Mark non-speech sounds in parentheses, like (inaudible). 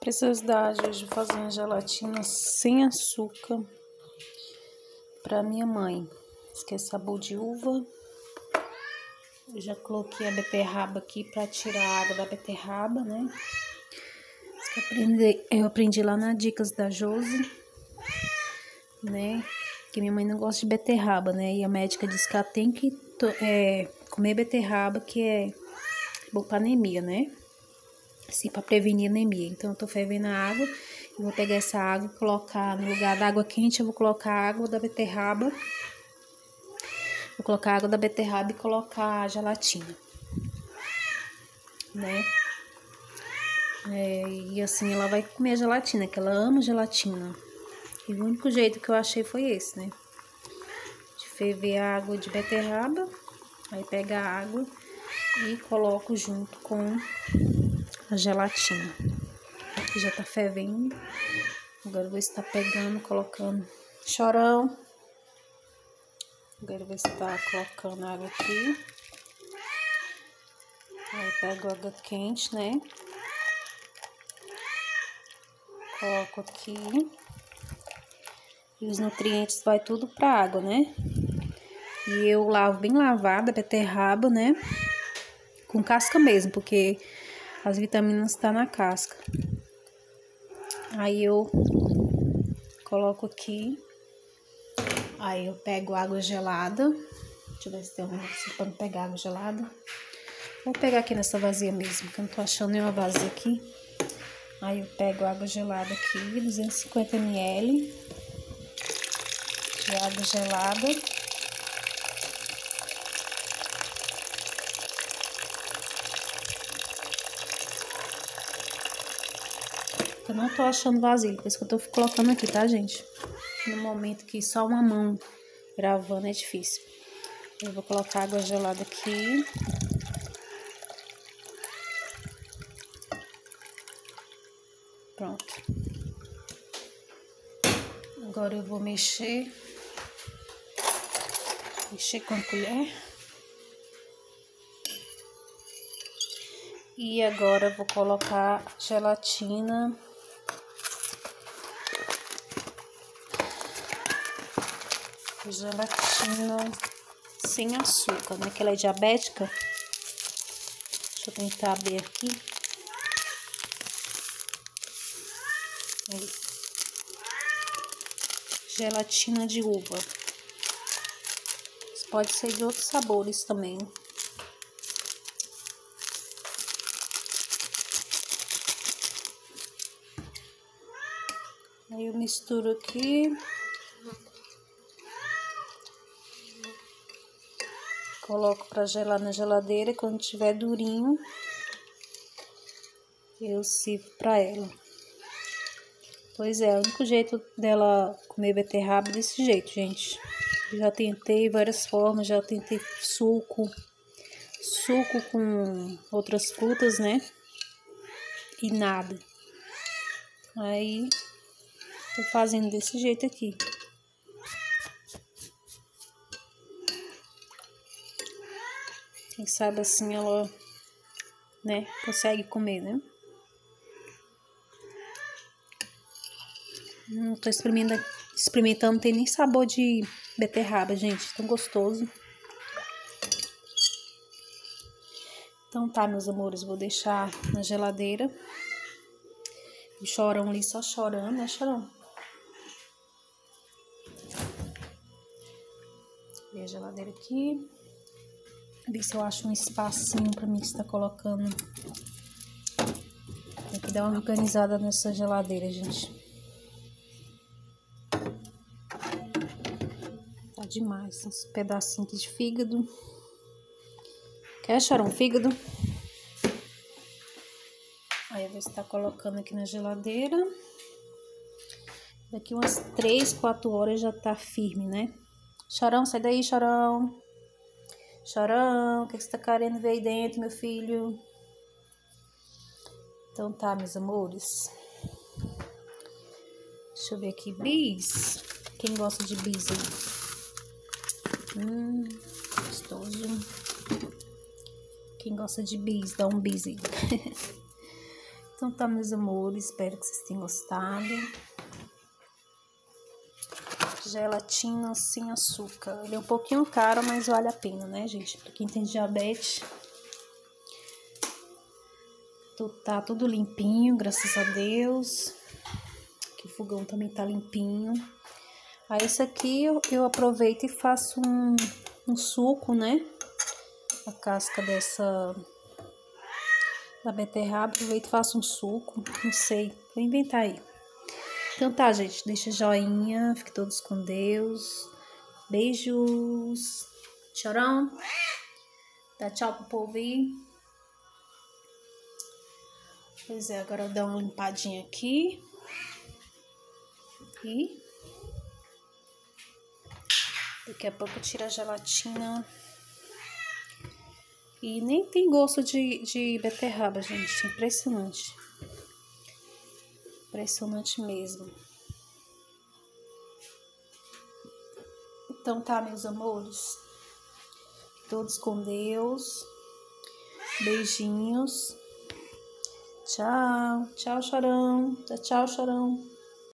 Precisidade hoje de fazer uma gelatina sem açúcar para minha mãe. Esquece sabor de uva. Eu já coloquei a beterraba aqui para tirar a água da beterraba, né? Eu aprendi, eu aprendi lá nas dicas da Josi, né? Que minha mãe não gosta de beterraba, né? E a médica disse que ela tem que é, comer beterraba, que é bom anemia, né? Assim, para prevenir anemia. Então, eu tô fervendo a água, eu vou pegar essa água e colocar no lugar da água quente, eu vou colocar a água da beterraba. Vou colocar a água da beterraba e colocar a gelatina, né? É, e assim, ela vai comer a gelatina, que ela ama gelatina. E o único jeito que eu achei foi esse, né? De ferver a água de beterraba, aí pega a água e coloco junto com a gelatina. Aqui já tá fervendo. Agora eu vou estar pegando, colocando chorão. Agora eu vou estar colocando água aqui. Aí pego água quente, né? Coloco aqui. E os nutrientes vai tudo pra água, né? E eu lavo bem lavada beterraba, né? Com casca mesmo, porque as vitaminas tá na casca. Aí eu coloco aqui. Aí eu pego água gelada. Deixa eu ver se tem um negócio pra pegar água gelada. Vou pegar aqui nessa vazia mesmo, que eu não tô achando nenhuma vazia aqui. Aí eu pego água gelada aqui, 250 ml de água gelada. Eu não tô achando vasilha, por isso que eu tô colocando aqui, tá, gente? No momento que só uma mão gravando é difícil. Eu vou colocar água gelada aqui. Pronto. Agora eu vou mexer. Mexer com a colher. E agora eu vou colocar gelatina gelatina sem açúcar, né? Que ela é diabética. Deixa eu tentar abrir aqui. Aí. Gelatina de uva. Pode ser de outros sabores também. Aí eu misturo aqui. Coloco para gelar na geladeira. Quando tiver durinho, eu sirvo para ela. Pois é, o único jeito dela comer beterraba é desse jeito, gente. Já tentei várias formas, já tentei suco, suco com outras frutas, né? E nada. Aí, tô fazendo desse jeito aqui. Sabe assim ela, né, consegue comer, né? Não tô experimentando, experimentando, não tem nem sabor de beterraba, gente, tão gostoso. Então tá, meus amores, vou deixar na geladeira. O chorão ali só chorando, né, chorão? A geladeira aqui. Ver se eu acho um espacinho pra mim estar colocando. Tem que dar uma organizada nessa geladeira, gente. Tá demais. Uns pedacinhos de fígado. Quer achar um fígado? Aí eu vou estar colocando aqui na geladeira. Daqui umas 3, 4 horas já tá firme, né? Chorão, sai daí, chorão. Chorão, o que, você tá querendo ver aí dentro, meu filho? Então tá, meus amores. Deixa eu ver aqui, bis. Quem gosta de bis aí? Hum, gostoso. Quem gosta de bis, dá um bis aí. (laughs) Então tá, meus amores, espero que vocês tenham gostado. Gelatina sem açúcar. Ele é um pouquinho caro, mas vale a pena, né, gente? Pra quem tem diabetes. Tá tudo limpinho, graças a Deus. Aqui o fogão também tá limpinho. Aí esse aqui eu, eu aproveito e faço um, um suco, né? A casca dessa da beterraba, aproveito e faço um suco, não sei, vou inventar aí. Então tá, gente, deixa joinha, fique todos com Deus. Beijos. Chorão. Dá tchau pro povo aí. Pois é, agora eu dou uma limpadinha aqui. E daqui a pouco tira a gelatina. E nem tem gosto de, de beterraba, gente. Impressionante. Impressionante mesmo. Então tá, meus amores. Todos com Deus. Beijinhos. Tchau. Tchau, chorão. Tchau, chorão.